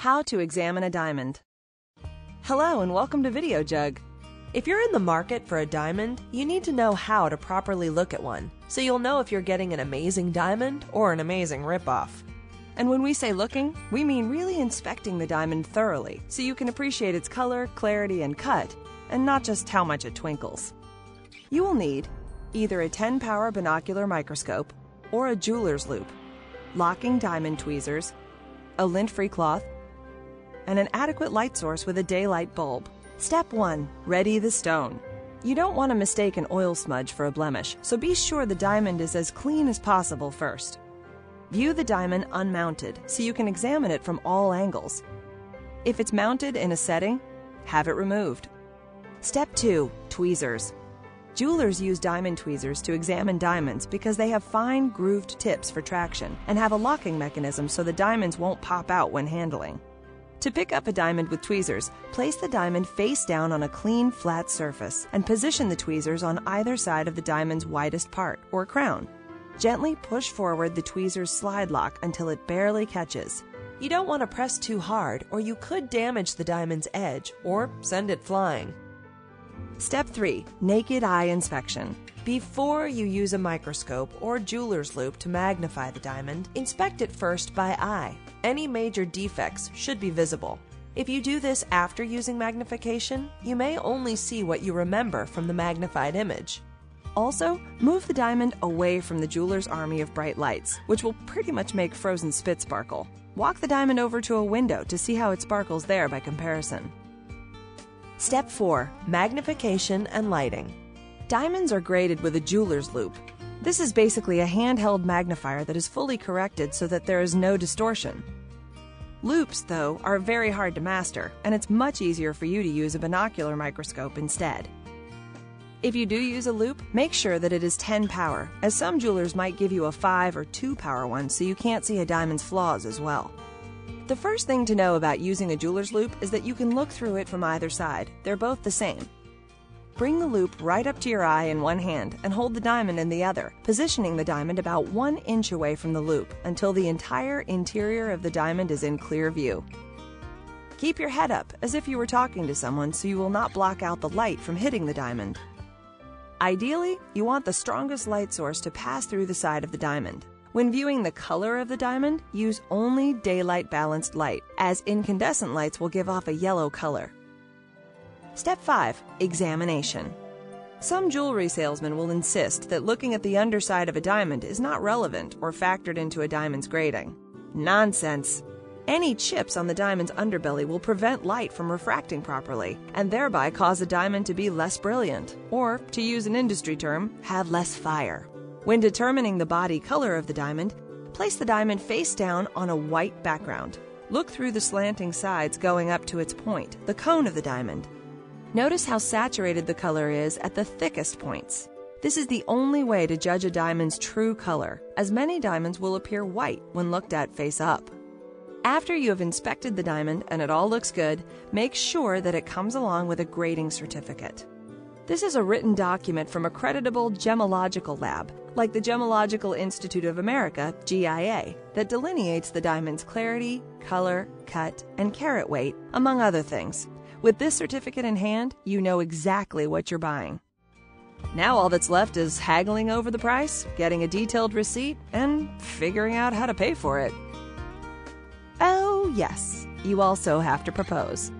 How to examine a diamond. Hello and welcome to VideoJug. If you're in the market for a diamond, you need to know how to properly look at one, so you'll know if you're getting an amazing diamond or an amazing ripoff. And when we say looking, we mean really inspecting the diamond thoroughly so you can appreciate its color, clarity, and cut, and not just how much it twinkles. You will need either a 10 power binocular microscope or a jeweler's loupe, locking diamond tweezers, a lint free cloth, and an adequate light source with a daylight bulb. Step 1 Ready the stone. You don't want to mistake an oil smudge for a blemish, so be sure the diamond is as clean as possible first. View the diamond unmounted so you can examine it from all angles. If it's mounted in a setting, have it removed. Step 2 Tweezers. Jewelers use diamond tweezers to examine diamonds because they have fine grooved tips for traction and have a locking mechanism so the diamonds won't pop out when handling. To pick up a diamond with tweezers, place the diamond face down on a clean, flat surface and position the tweezers on either side of the diamond's widest part, or crown. Gently push forward the tweezer's slide lock until it barely catches. You don't want to press too hard, or you could damage the diamond's edge or send it flying. Step 3 Naked Eye Inspection. Before you use a microscope or jeweler's loupe to magnify the diamond, inspect it first by eye. Any major defects should be visible. If you do this after using magnification, you may only see what you remember from the magnified image. Also, move the diamond away from the jeweler's army of bright lights, which will pretty much make frozen spit sparkle. Walk the diamond over to a window to see how it sparkles there by comparison. Step 4 Magnification and Lighting. Diamonds are graded with a jeweler's loupe. This is basically a handheld magnifier that is fully corrected so that there is no distortion. Loupes, though, are very hard to master, and it's much easier for you to use a binocular microscope instead. If you do use a loupe, make sure that it is 10 power, as some jewelers might give you a 5 or 2 power one so you can't see a diamond's flaws as well. The first thing to know about using a jeweler's loupe is that you can look through it from either side. They're both the same. Bring the loupe right up to your eye in one hand and hold the diamond in the other, positioning the diamond about one inch away from the loupe until the entire interior of the diamond is in clear view. Keep your head up as if you were talking to someone so you will not block out the light from hitting the diamond. Ideally, you want the strongest light source to pass through the side of the diamond. When viewing the color of the diamond, use only daylight balanced light, as incandescent lights will give off a yellow color. Step 5 Examination. Some jewelry salesmen will insist that looking at the underside of a diamond is not relevant or factored into a diamond's grading. Nonsense! Any chips on the diamond's underbelly will prevent light from refracting properly and thereby cause a diamond to be less brilliant, or, to use an industry term, have less fire. When determining the body color of the diamond, place the diamond face down on a white background. Look through the slanting sides going up to its point, the cone of the diamond. Notice how saturated the color is at the thickest points. This is the only way to judge a diamond's true color, as many diamonds will appear white when looked at face up. After you have inspected the diamond and it all looks good, make sure that it comes along with a grading certificate. This is a written document from a creditable gemological lab, like the Gemological Institute of America, GIA, that delineates the diamond's clarity, color, cut, and carat weight, among other things. With this certificate in hand, you know exactly what you're buying. Now all that's left is haggling over the price, getting a detailed receipt, and figuring out how to pay for it. Oh, yes, you also have to propose.